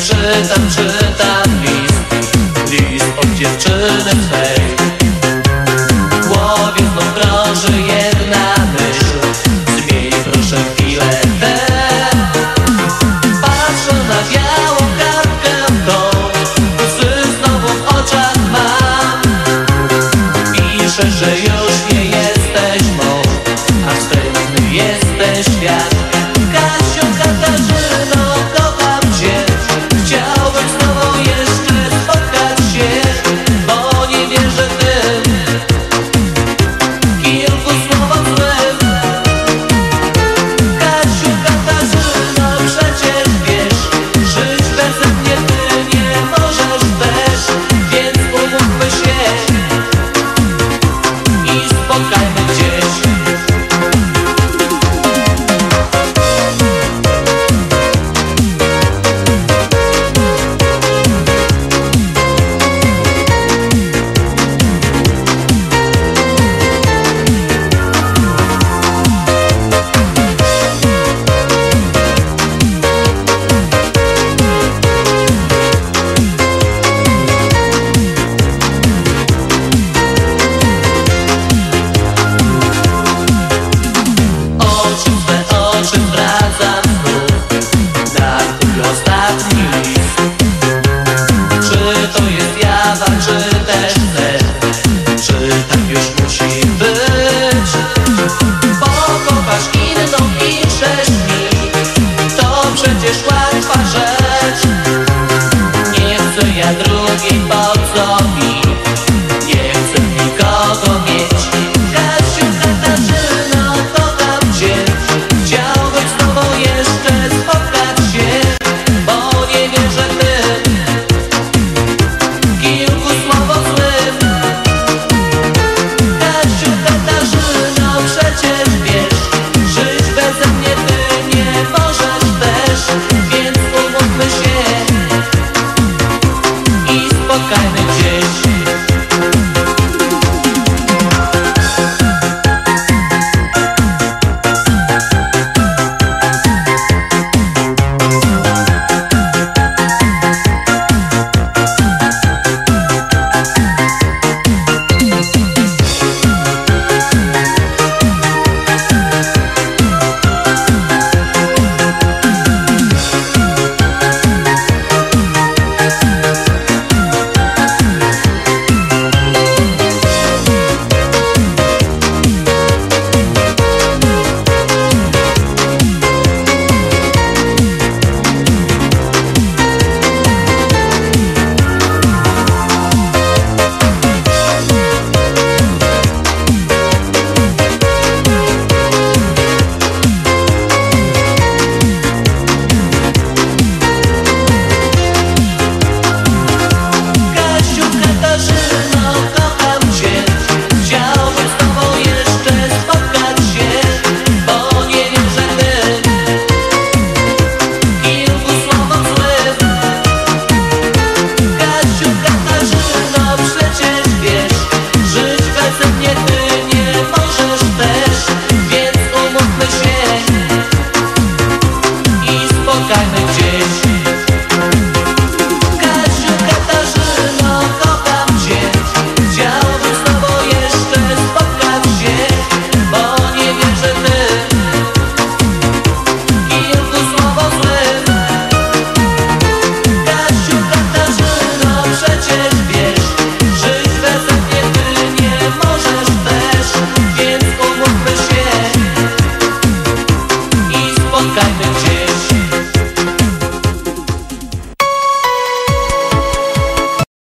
czytam, czytam list. List od dziewczyny swej. W głowie znów krąży jedna myśl. Zmień proszę chwilę tę. Patrzę na białą kartkę tą Łzy znowu w oczach mam. Piszę, że już nie jesteś mą. A wstępny jesteś świat. drugi, drugi bał